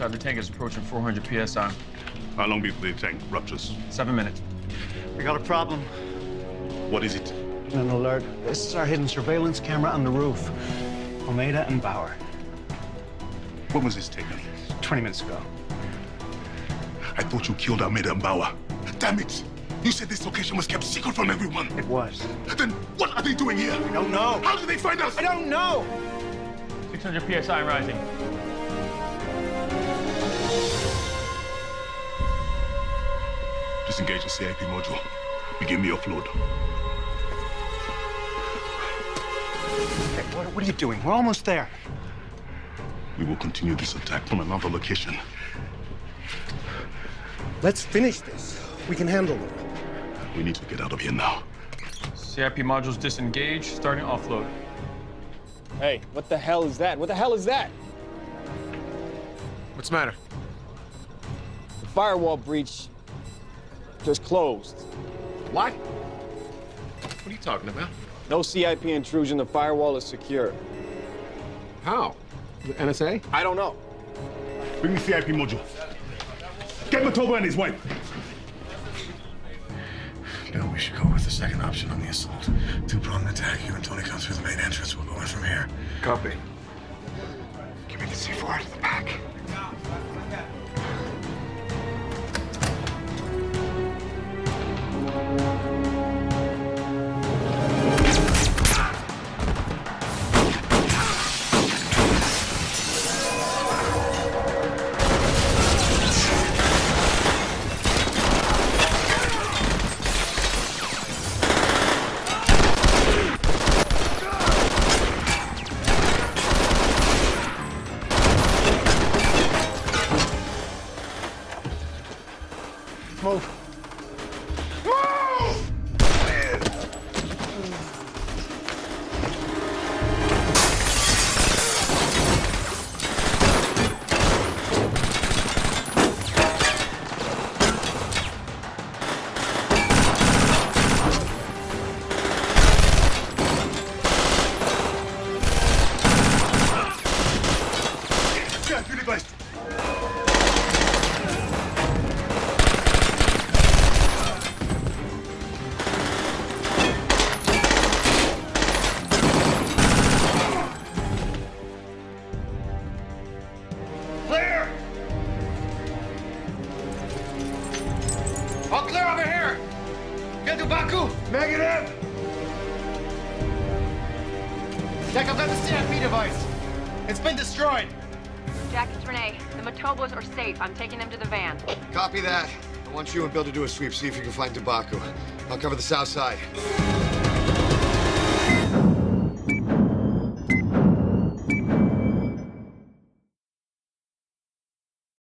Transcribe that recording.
outside the tank is approaching 400 psi. How long before the tank ruptures? Seven minutes. We got a problem. What is it? An alert. This is our hidden surveillance camera on the roof. Almeida and Bauer. When was this taken? 20 minutes ago. I thought you killed Almeida and Bauer. Damn it! You said this location was kept secret from everyone. It was. Then what are they doing here? I don't know. How did they find us? I don't know. 600 psi rising. Disengage the CIP module. Begin the offload. Hey, what, what are you doing? We're almost there. We will continue this attack from another location. Let's finish this. We can handle them. We need to get out of here now. CIP modules disengage, starting offload. Hey, what the hell is that? What the hell is that? What's the matter? The firewall breach just closed. What? What are you talking about? No CIP intrusion. The firewall is secure. How? The NSA? I don't know. Bring the CIP module. Get Matobo and his wife. Bill, we should go with the second option on the assault. Two-pronged attack. You and Tony come through the main entrance. We'll go in from here. Copy. Give me the C4 out of the back. Move. Clear! All clear over here! Get Dubaku! Negative! Jack, I've got the CIP device. It's been destroyed. Jack, it's Renee. The Matobos are safe. I'm taking them to the van. Copy that. I want you and Bill to do a sweep, see if you can find Dubaku. I'll cover the south side.